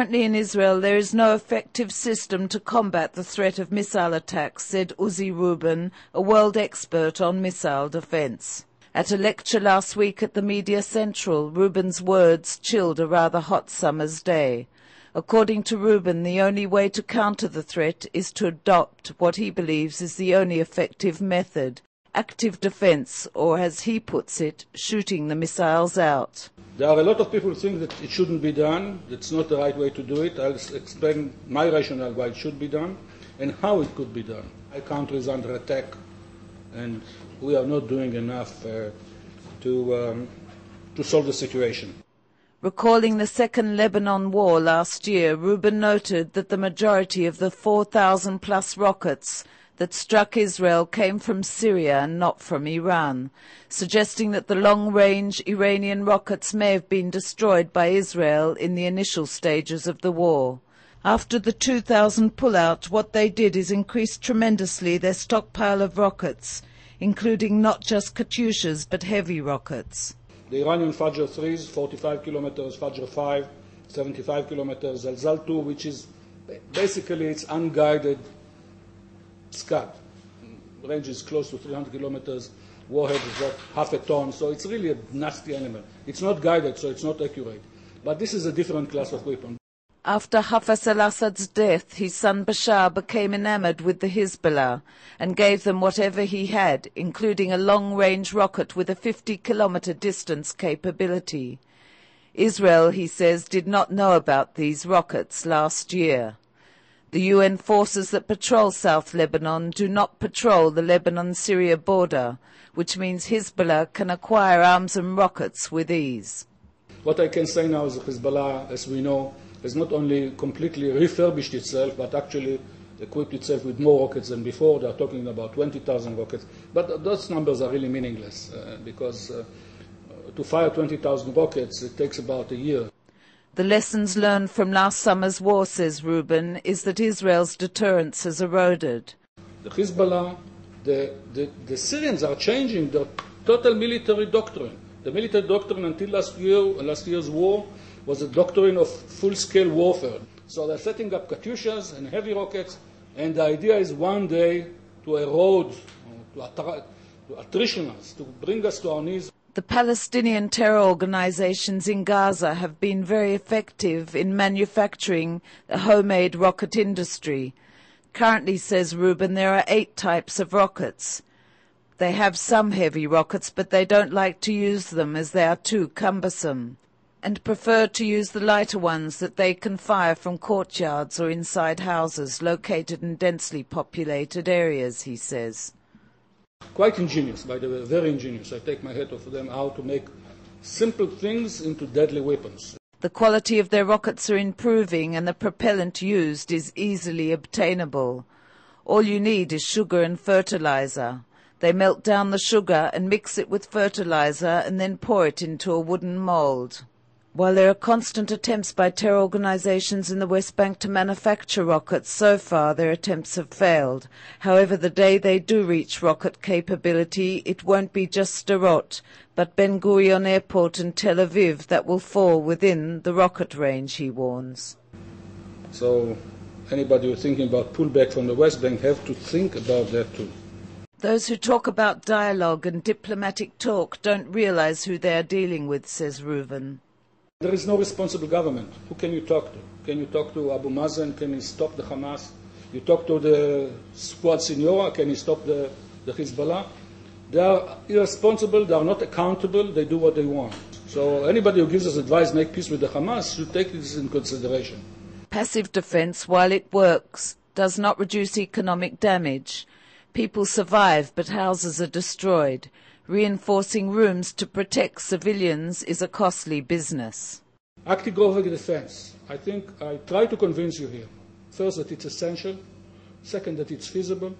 Currently in Israel, there is no effective system to combat the threat of missile attacks, said Uzi Rubin, a world expert on missile defense. At a lecture last week at the Media Central, Rubin's words chilled a rather hot summer's day. According to Rubin, the only way to counter the threat is to adopt what he believes is the only effective method active defense, or as he puts it, shooting the missiles out. There are a lot of people who think that it shouldn't be done, that's not the right way to do it. I'll explain my rationale why it should be done and how it could be done. My country is under attack and we are not doing enough uh, to, um, to solve the situation. Recalling the Second Lebanon War last year, Rubin noted that the majority of the 4,000 plus rockets that struck Israel came from Syria and not from Iran, suggesting that the long-range Iranian rockets may have been destroyed by Israel in the initial stages of the war. After the 2000 pullout, what they did is increase tremendously their stockpile of rockets, including not just Katyushas but heavy rockets. The Iranian Fajr 3 is 45 kilometers, Fajr 5, 75 kilometers, Zalzal 2, which is basically it's unguided Scud. Range is close to 300 kilometers. Warhead is about half a ton, so it's really a nasty animal. It's not guided, so it's not accurate. But this is a different class of weapon. After Hafez al-Assad's death, his son Bashar became enamored with the Hezbollah and gave them whatever he had, including a long-range rocket with a 50-kilometer distance capability. Israel, he says, did not know about these rockets last year. The UN forces that patrol South Lebanon do not patrol the Lebanon-Syria border, which means Hezbollah can acquire arms and rockets with ease. What I can say now is that Hezbollah, as we know, has not only completely refurbished itself, but actually equipped itself with more rockets than before. They are talking about 20,000 rockets. But those numbers are really meaningless uh, because uh, to fire 20,000 rockets, it takes about a year. The lessons learned from last summer's war, says Rubin, is that Israel's deterrence has eroded. The Hezbollah, the, the, the Syrians are changing their total military doctrine. The military doctrine until last year, last year's war was a doctrine of full-scale warfare. So they're setting up Katyushas and heavy rockets, and the idea is one day to erode, uh, to, attra- to attrition us, to bring us to our knees. The Palestinian terror organizations in Gaza have been very effective in manufacturing the homemade rocket industry. Currently, says Rubin, there are eight types of rockets. They have some heavy rockets, but they don't like to use them as they are too cumbersome and prefer to use the lighter ones that they can fire from courtyards or inside houses located in densely populated areas, he says. Quite ingenious, by the way, very ingenious. I take my hat off to them how to make simple things into deadly weapons. The quality of their rockets are improving and the propellant used is easily obtainable. All you need is sugar and fertilizer. They melt down the sugar and mix it with fertilizer and then pour it into a wooden mold. While there are constant attempts by terror organizations in the West Bank to manufacture rockets, so far their attempts have failed. However, the day they do reach rocket capability, it won't be just Sderot, but Ben Gurion Airport and Tel Aviv that will fall within the rocket range, he warns. So anybody who's thinking about pullback from the West Bank have to think about that too. Those who talk about dialogue and diplomatic talk don't realize who they are dealing with, says Rubin. There is no responsible government. Who can you talk to? Can you talk to Abu Mazen? Can he stop the Hamas? You talk to the Fouad Siniora? Can he stop the, the Hezbollah? They are irresponsible. They are not accountable. They do what they want. So anybody who gives us advice, make peace with the Hamas, should take this in consideration. Passive defense, while it works, does not reduce economic damage. People survive, but houses are destroyed. Reinforcing rooms to protect civilians is a costly business. Active growth defense. I think I try to convince you here. First, that it's essential. Second, that it's feasible.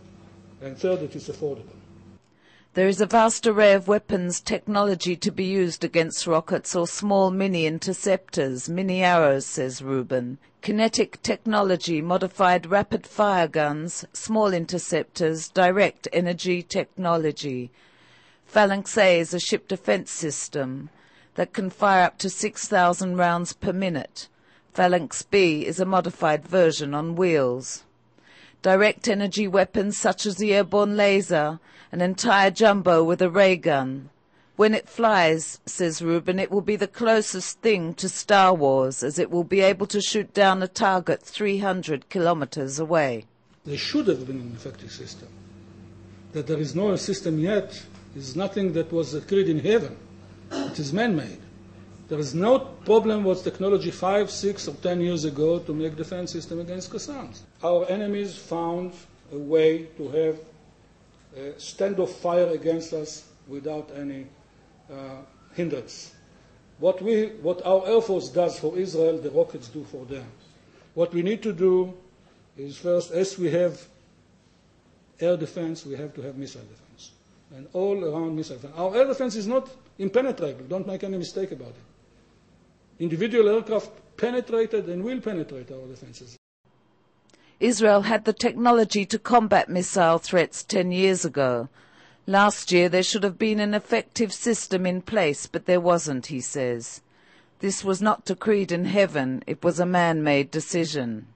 And third, that it's affordable. There is a vast array of weapons technology to be used against rockets or small mini interceptors, mini arrows, says Rubin. Kinetic technology, modified rapid fire guns, small interceptors, direct energy technology. Phalanx A is a ship defense system that can fire up to 6,000 rounds per minute. Phalanx B is a modified version on wheels. Direct energy weapons such as the airborne laser, an entire jumbo with a ray gun. When it flies, says Rubin, it will be the closest thing to Star Wars as it will be able to shoot down a target 300 kilometers away. There should have been an effective system. That there is no system yet is nothing that was agreed in heaven. It is man-made. There is no problem with technology five, six, or ten years ago to make defense system against Qassams. Our enemies found a way to have a standoff fire against us without any uh, hindrance. What, we, what our Air Force does for Israel, the rockets do for them. What we need to do is first, as we have air defense, we have to have missile defense. And all around missile defense. Our air defense is not impenetrable, don't make any mistake about it. Individual aircraft penetrated and will penetrate our defenses. Israel had the technology to combat missile threats 10 years ago. Last year there should have been an effective system in place, but there wasn't, he says. This was not decreed in heaven, it was a man-made decision.